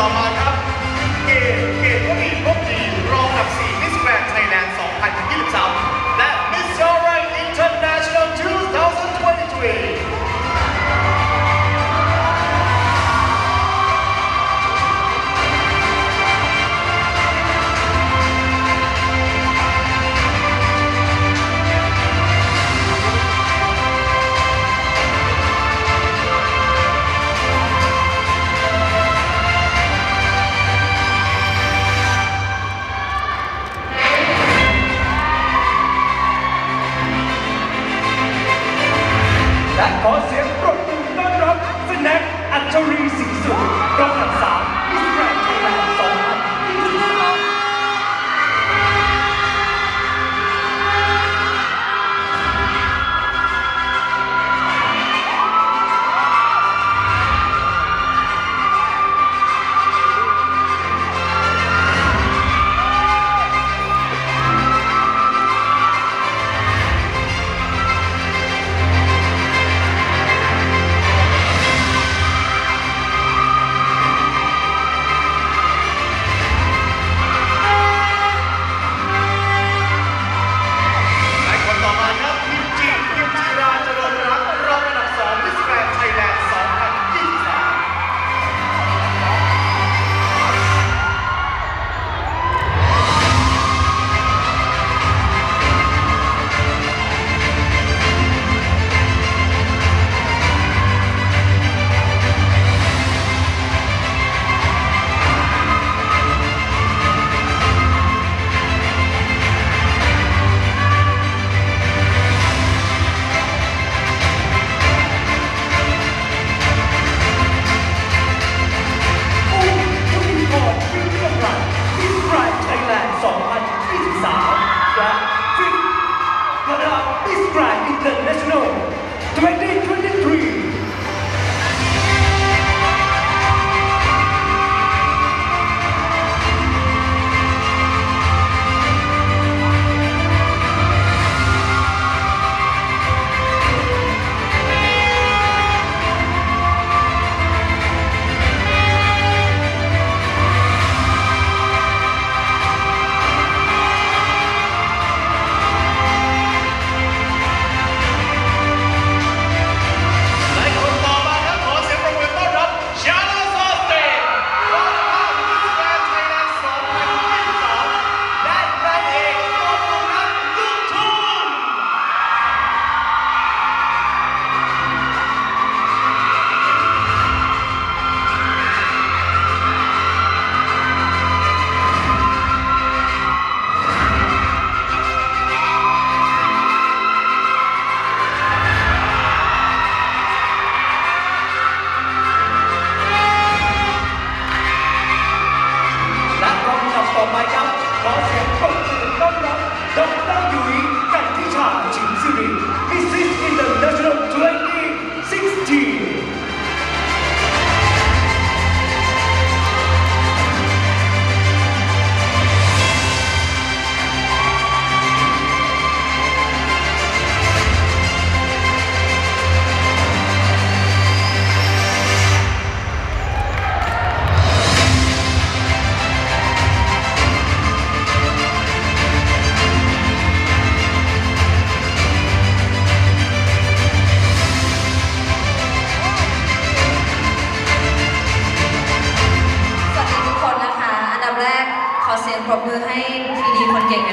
แ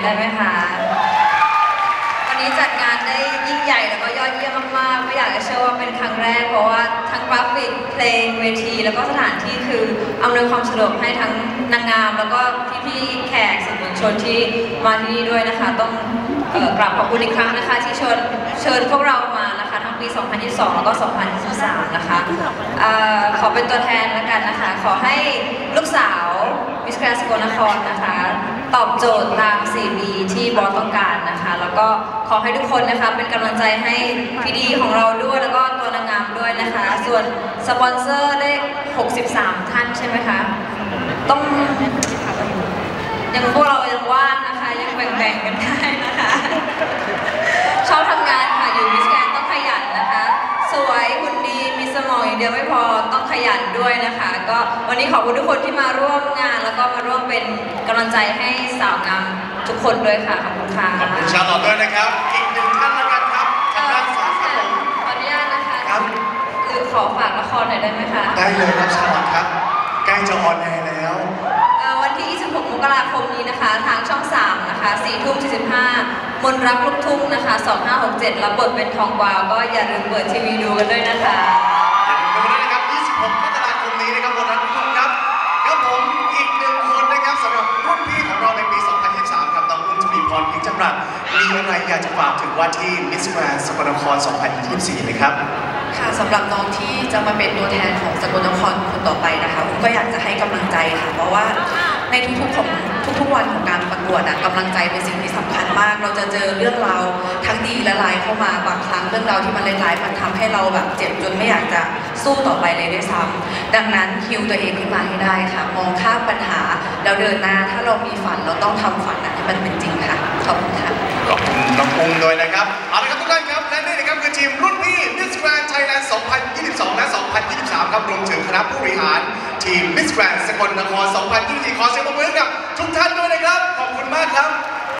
้ไหมคะ วันนี้จัดงานได้ยิ่งใหญ่แล้วก็ยอดเยี่ยมมากๆไม่อยากจะเชื่อว่าเป็นครั้งแรกเพราะว่าทั้งกราฟิกเพลงเวที แล้วก็สถานที่คืออำนวยความสะดวกให้ทั้งนางงาม แล้วก็พี่ๆแขกสื่อมวลชนที่มาที่นี่ด้วยนะคะ ต้องกราบขอบคุณอีกครั้งนะคะที่เชิญเชิญพวกเรามานะคะทั้งปี 2022 แล้วก็ 2023 นะคะขอเป็นตัวแทนแล้วกันนะคะ ขอให้ลูกสาวมิสแกรนด์สกลนครนะคะ ตอบโจทย์ตาม 4B ที่บอสต้องการนะคะ แล้วก็ขอให้ทุกคนนะคะเป็นกำลังใจให้พีดีของเราด้วยแล้วก็ตัวนางงามด้วยนะคะ ส่วนสปอนเซอร์เลข 63 ท่านใช่ไหมคะ ต้องยังพวกเรายังว่างนะคะ ยังแบ่งๆกันได้นะคะ ชอบทำงานค่ะ อยู่มิสแกรนด์ต้องขยันนะคะ สวยหุ่นดีมีสมองอย่างเดียวไม่พอต้องขยันด้วยนะคะ ก็ วันนี้ขอบคุณทุกคนที่มาร่วมงาน แล้วก็มาร่วมเป็นกำลังใจให้สาวงามทุกคนด้วยค่ะ ขอบคุณค่ะขอบคุณชาล็อตด้วยนะครับ อีกหนึ่งท่านละกันครับเอ่ทางด้านซ้ายครับผมขออนุญาตนะคะครับคือขอฝากละครหน่อยได้ไหมคะ ได้เลยครับชาล็อตครับ ใกล้จะ on air แล้วเอ่อวันที่ 26 มกราคมนี้นะคะ ทางช่อง 3 นะคะ4ทุ่ม45 มนต์รักลูกทุ่งนะคะ 2567 รับบทเป็นทองกวาว ก็อย่าลืมเปิดทีวีดูกันด้วยนะคะ อะไรอยากจะฝากถึงว่าที่มิสแกรนสกลนคร 2024ไหมครับ ค่ะสำหรับน้องที่จะมาเป็นตัวแทนของสกลนครคนต่อไปนะคะผมก็อยากจะให้กำลังใจค่ะ เพราะว่าในทุกๆของทุกๆวันของการประกวดอะกำลังใจเป็นสิ่งที่สำคัญมาก เราจะเจอเรื่องราวทั้งดีและร้ายเข้ามาบางครั้งเรื่องราวที่มันร้ายๆมันทำให้เราแบบเจ็บจนไม่อยากจะสู้ต่อไปเลยด้วยซ้ำดังนั้นฮิวตัวเองขึ้นมาให้ได้ค่ะ มองข้ามปัญหาแล้วเดินหน้าถ้าเรามีฝันเราต้องทำฝันนั้นให้ มันเป็นจริงค่ะ ขอบคุณค่ะ ขอบคุณน้องอุ้งด้วยนะครับ เอาละครับทุกท่านครับ และนี่นะครับคือทีมรุ่นพี่ Miss Grand Thailand 2022 และ 2023 ครับ รวมถึงคณะผู้บริหารทีม Miss Grand สกลนคร 2024 ขอเสียงปรบมือกับทุกท่านด้วยนะครับ ขอบคุณมากครับ